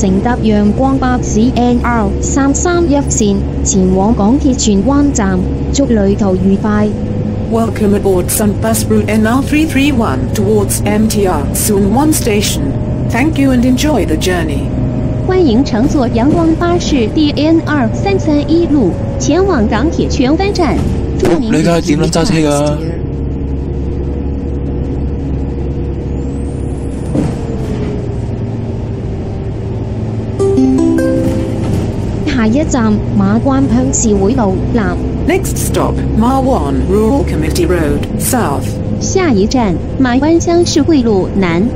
乘搭阳光巴士 N R 三三一线前往港铁荃湾站，祝旅途愉快。Welcome aboard Sun Bus Route N R three three one towards MTR Tsuen Wan Station. Thank you and enjoy the journey. 欢迎乘坐阳光巴士 D N R 三三一路前往港铁荃湾站。你家系点谂揸车噶？下一站马关乡市会路南。Next stop, Ma Wan Rural Committee Road South。下一站马关乡市会路南。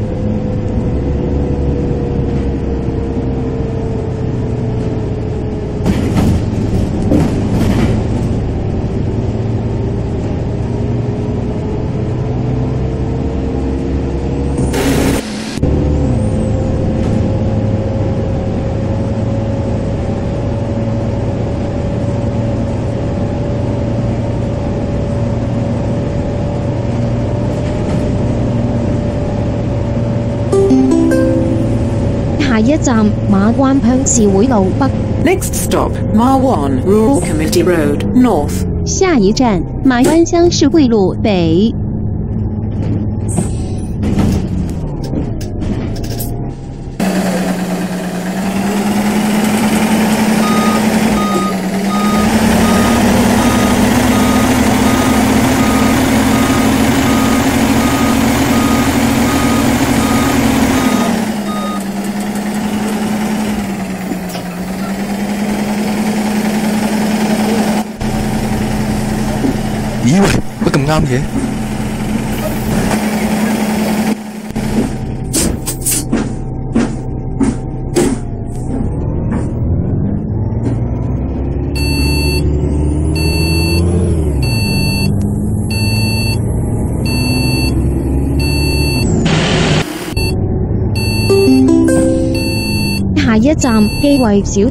站马关乡市会路北。Next stop, Ma r Wan Rural Committee Road North。下一站，马关乡市会路北。下一站机会小学。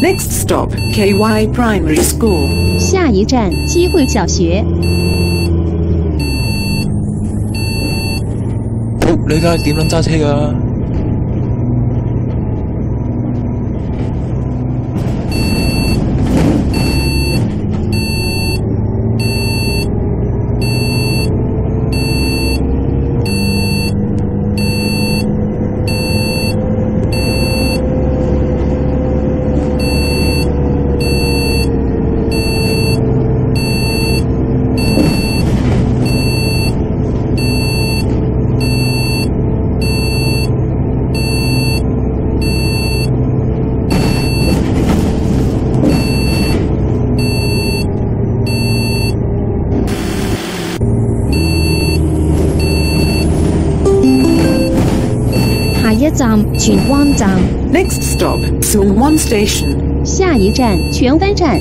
Next stop, KY Primary School. 下一站机会小学。你家點樣揸车㗎？金 o 站。Next stop，station. 下一站，全湾站。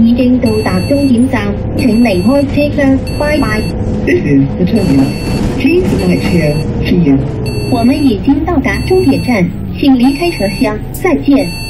你已经到达终点站，请离开车厢，拜拜。我们已经到达终点站，请离开车厢，再见。